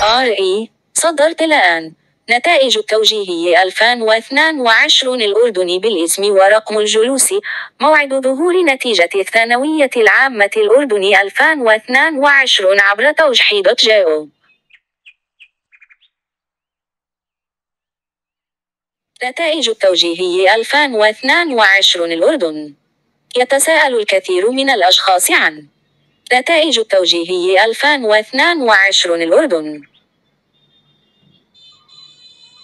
RE صدرت الآن نتائج التوجيهي 2022 الأردني بالاسم ورقم الجلوس. موعد ظهور نتيجة الثانوية العامة الأردني 2022 عبر توجحي.جو نتائج التوجيهي 2022 الأردن. يتساءل الكثير من الأشخاص عن نتائج التوجيهي 2022 الأردن.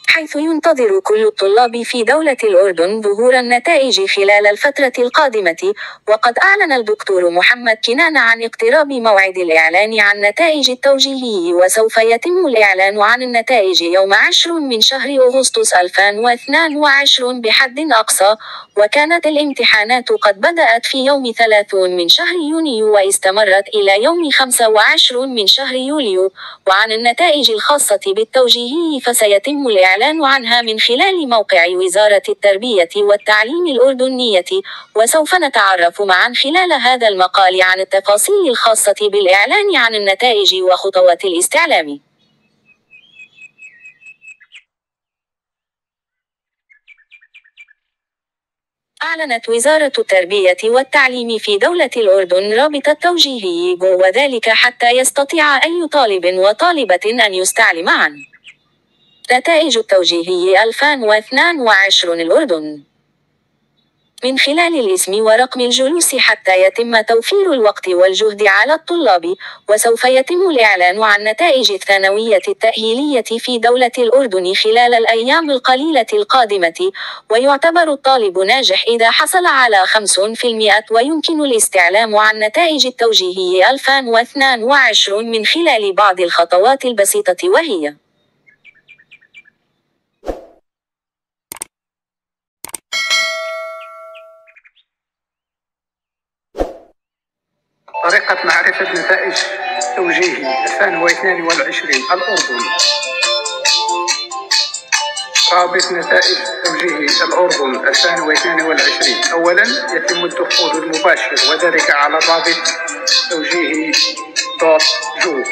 حيث ينتظر كل الطلاب في دولة الأردن ظهور النتائج خلال الفترة القادمة، وقد أعلن الدكتور محمد كنانة عن اقتراب موعد الإعلان عن نتائج التوجيهي وسوف يتم الإعلان عن النتائج يوم عشر من شهر أغسطس 2022 بحد أقصى، وكانت الامتحانات قد بدأت في يوم ثلاثون من شهر يونيو واستمرت إلى يوم خمسة وعشرون من شهر يوليو، وعن النتائج الخاصة بالتوجيهي فسيتم الإعلان الإعلان عنها من خلال موقع وزارة التربية والتعليم الأردنية، وسوف نتعرف معا خلال هذا المقال عن التفاصيل الخاصة بالإعلان عن النتائج وخطوات الاستعلام. أعلنت وزارة التربية والتعليم في دولة الأردن رابط التوجيهي وذلك حتى يستطيع أي طالب وطالبة أن يستعلم عنه. نتائج التوجيهي 2022 الأردن. من خلال الاسم ورقم الجلوس حتى يتم توفير الوقت والجهد على الطلاب، وسوف يتم الإعلان عن نتائج الثانوية التأهيلية في دولة الأردن خلال الأيام القليلة القادمة، ويعتبر الطالب ناجح إذا حصل على 5% ويمكن الاستعلام عن نتائج التوجيهي 2022 من خلال بعض الخطوات البسيطة وهي طريقة معرفة نتائج توجيهي 2022 الأردن رابط نتائج توجيهي الأردن. 2022 أولا يتم الدخول المباشر وذلك على الرابط توجيهي دوت جو.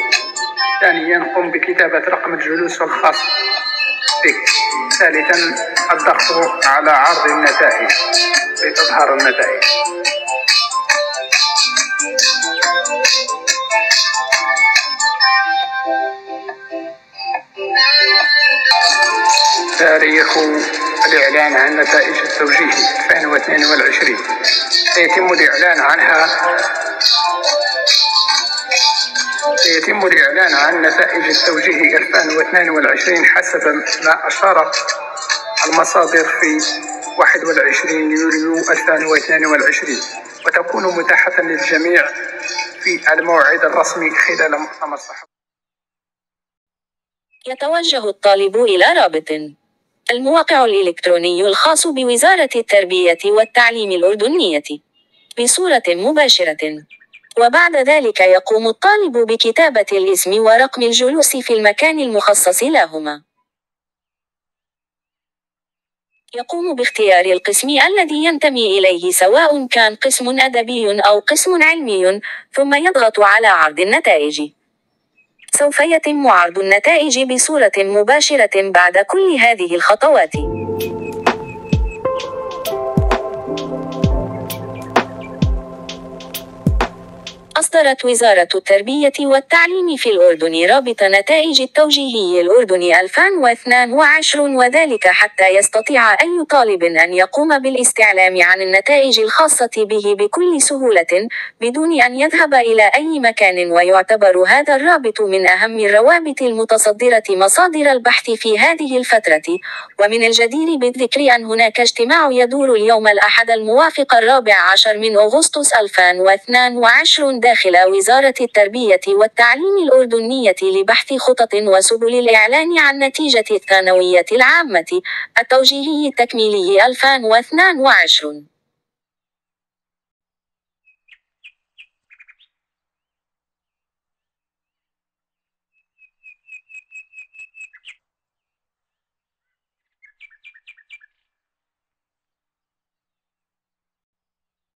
ثانيا قم بكتابة رقم الجلوس الخاص بك. ثالثا الضغط على عرض النتائج. لتظهر النتائج. تاريخ الإعلان عن نتائج التوجيه 2022 سيتم الإعلان عنها. سيتم الإعلان عن نتائج التوجيه 2022 حسب ما أشارت المصادر في 21 يوليو 2022 وتكون متاحة للجميع في الموعد الرسمي خلال مؤتمر صحفي. يتوجه الطالب إلى رابط. الموقع الإلكتروني الخاص بوزارة التربية والتعليم الأردنية. بصورة مباشرة. وبعد ذلك يقوم الطالب بكتابة الاسم ورقم الجلوس في المكان المخصص لهما. يقوم باختيار القسم الذي ينتمي إليه سواء كان قسم أدبي أو قسم علمي ثم يضغط على عرض النتائج. سوف يتم عرض النتائج بصورة مباشرة بعد كل هذه الخطوات. أصدرت وزارة التربية والتعليم في الأردن رابط نتائج التوجيهي الأردني 2022 وذلك حتى يستطيع أي طالب أن يقوم بالاستعلام عن النتائج الخاصة به بكل سهولة، بدون أن يذهب إلى أي مكان ويعتبر هذا الرابط من أهم الروابط المتصدرة مصادر البحث في هذه الفترة، ومن الجدير بالذكر أن هناك اجتماع يدور اليوم الأحد الموافق الرابع عشر من أغسطس 2022 داخل وزارة التربية والتعليم الأردنية لبحث خطط وسبل الإعلان عن نتيجة الثانوية العامة التوجيهي التكميلي 2022